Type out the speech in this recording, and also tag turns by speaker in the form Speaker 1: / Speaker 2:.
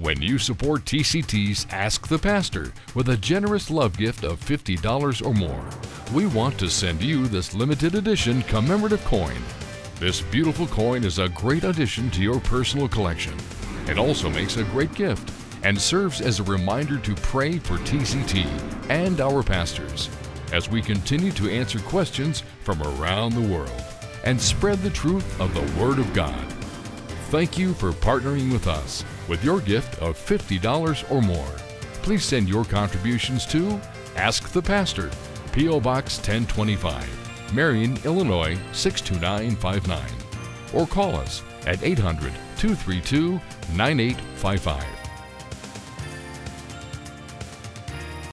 Speaker 1: when you support TCT's Ask the Pastor with a generous love gift of $50 or more. We want to send you this limited edition commemorative coin. This beautiful coin is a great addition to your personal collection. It also makes a great gift and serves as a reminder to pray for TCT and our pastors as we continue to answer questions from around the world and spread the truth of the Word of God. Thank you for partnering with us with your gift of $50 or more. Please send your contributions to Ask the Pastor, P.O. Box 1025, Marion, Illinois 62959, or call us at 800 232 9855.